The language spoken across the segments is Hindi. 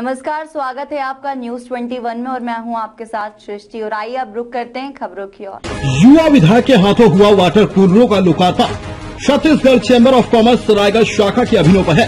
नमस्कार, स्वागत है आपका न्यूज़ 21 में और मैं हूँ आपके साथ सृष्टि। और आइए अब रुक करते हैं खबरों की ओर। युवा विधायक के हाथों हुआ वाटर कूलरों का लोकार्पण। Chhattisgarh chamber of commerce Raigarh शाखा की अभिनव है।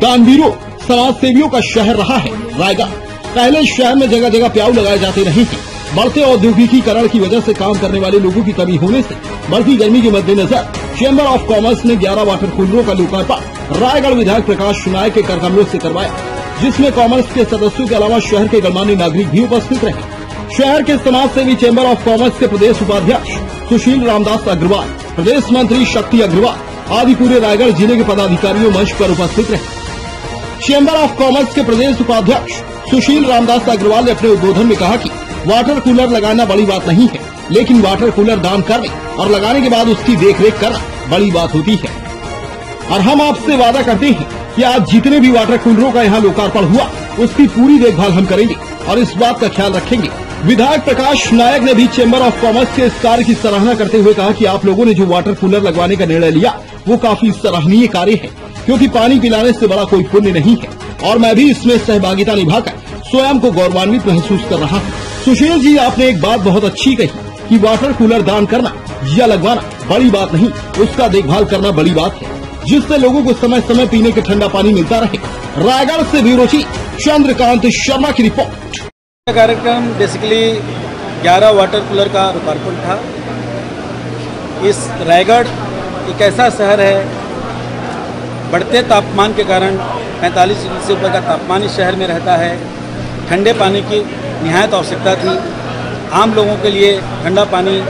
दानवीरों समाज सेवियों का शहर रहा है, रायगढ़। पहले शहर में जगह जगह प्याऊ लगाए जाते नहीं थे। बढ़ते औद्योगिकीकरण की वजह से काम करने वाले लोगों की कमी होने से बढ़ती गर्मी के मद्देनजर चैम्बर ऑफ़ कॉमर्स ने 11 वाटर कूलरों का लोकार्पण। रायगढ़ विधायक प्रकाश नायक के करकमलों से करवाया। जिसमें कॉमर्स के सदस्यों के अलावा शहर के गणमान्य नागरिक भी उपस्थित रहे। शहर के समाज सेवी चैम्बर ऑफ़ कॉमर्स के प्रदेश उपाध्यक्ष सुशील रामदास अग्रवाल, प्रदेश मंत्री शक्ति अग्रवाल आदि पूरे रायगढ़ ज़िले के पदाधिकारियों मंच पर उपस्थित रहे। चैम्बर ऑफ़ कॉमर्स के प्रदेश उपाध्यक्ष सुशील रामदास अग्रवाल ने अपने उद्बोधन में कहा कि वाटर कूलर लगाना बड़ी बात नहीं है, लेकिन वाटर कूलर दान करने और लगाने के बाद उसकी देखरेख करना बड़ी बात होती है। और हम आपसे वादा करते हैं कि आज जितने भी वाटर कूलरों का यहाँ लोकार्पण हुआ, उसकी पूरी देखभाल हम करेंगे और इस बात का ख्याल रखेंगे। विधायक प्रकाश नायक ने भी चैम्बर ऑफ़ कॉमर्स के इस कार्य की सराहना करते हुए कहा कि आप लोगों ने जो वाटर कूलर लगवाने का निर्णय लिया, वो काफ़ी सराहनीय कार्य है, क्योंकि पानी पिलाने से बड़ा कोई पुण्य नहीं है। और मैं भी इसमें सहभागिता निभाकर स्वयं को गौरवान्वित महसूस कर रहा हूँ। सुशील जी, आपने एक बात बहुत अच्छी कही कि वाटर कूलर दान करना या लगवाना बड़ी बात नहीं, उसका देखभाल करना बड़ी बात है। जिससे लोगों को समय समय पीने के ठंडा पानी मिलता रहे। रायगढ़ से ब्यूरो चंद्रकांत शर्मा की रिपोर्ट। कार्यक्रम बेसिकली 11 वाटर कूलर का लोकार्पण था। इस रायगढ़ एक ऐसा शहर है, बढ़ते तापमान के कारण 45 डिग्री से ऊपर का तापमान इस शहर में रहता है। ठंडे पानी की निहायत आवश्यकता थी। आम लोगों के लिए ठंडा पानी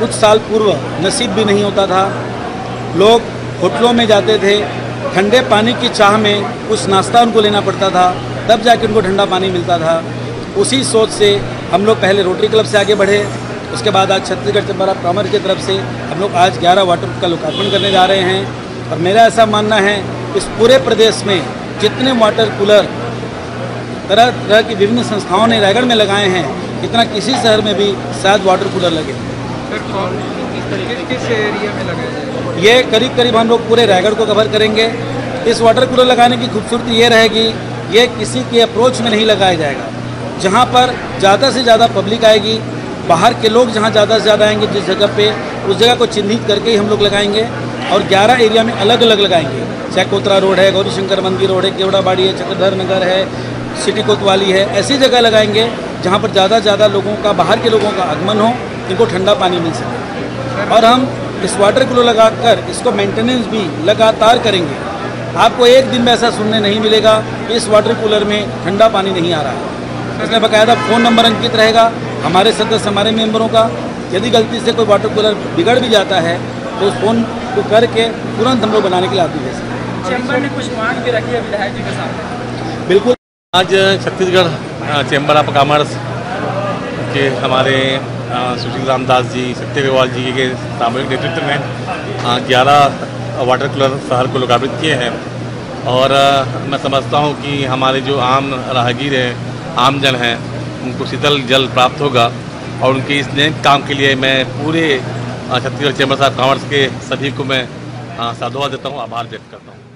कुछ साल पूर्व नसीब भी नहीं होता था। लोग होटलों में जाते थे, ठंडे पानी की चाह में कुछ नाश्ता उनको लेना पड़ता था, तब जाके उनको ठंडा पानी मिलता था। उसी सोच से हम लोग पहले रोटरी क्लब से आगे बढ़े, उसके बाद आज छत्तीसगढ़ चंबर ऑफ़ कॉमर्स की तरफ़ से हम लोग आज 11 वाटर का लोकार्पण करने जा रहे हैं। और मेरा ऐसा मानना है, इस पूरे प्रदेश में जितने वाटर कूलर, तरह तरह की विभिन्न संस्थाओं ने रायगढ़ में लगाए हैं, इतना किसी शहर में भी शायद वाटर कूलर लगे। किस एरिया में जाएँगे ये करीब करीब हम लोग पूरे रायगढ़ को कवर करेंगे। इस वाटर कूलर लगाने की खूबसूरती ये रहेगी, ये किसी के अप्रोच में नहीं लगाया जाएगा। जहाँ पर ज़्यादा से ज़्यादा पब्लिक आएगी, बाहर के लोग जहाँ ज़्यादा से ज़्यादा आएँगे, जिस जगह पे, उस जगह को चिन्हित करके ही हम लोग लगाएँगे और 11 एरिया में अलग अलग लगाएँगे। चाहे कोतरा रोड है गौरी शंकर मंदिर रोड है, केवड़ाबाड़ी है, चक्रधर नगर है, सिटी कोतवाली है, ऐसी जगह लगाएँगे जहाँ पर ज़्यादा से ज़्यादा लोगों का, बाहर के लोगों का आगमन हो, इनको ठंडा पानी मिल सके। और हम इस वाटर कूलर लगाकर इसको मेंटेनेंस भी लगातार करेंगे। आपको एक दिन में ऐसा सुनने नहीं मिलेगा कि इस वाटर कूलर में ठंडा पानी नहीं आ रहा है। इसमें बाकायदा फ़ोन नंबर अंकित रहेगा हमारे सदस्य हमारे मेंबरों का। यदि गलती से कोई वाटर कूलर बिगड़ भी जाता है तो उस फ़ोन को करके तुरंत हम लोग बनाने के लिए आती है। चैम्बर ने कुछ मांग भी रखी है विधायक जी के सामने। बिल्कुल। आज छत्तीसगढ़ चैम्बर ऑफ़ कॉमर्स के हमारे सुशील रामदास जी, सत्य अग्रवाल जी के सामूहिक नेतृत्व में ग्यारह वाटर कूलर शहर को लोकार्पित किए हैं। और मैं समझता हूँ कि हमारे जो आम राहगीर हैं, आम जन हैं, उनको शीतल जल प्राप्त होगा और उनके इस नए काम के लिए मैं पूरे छत्तीसगढ़ चैम्बर ऑफ़ कॉमर्स के सभी को मैं साधुवाद देता हूँ, आभार व्यक्त करता हूँ।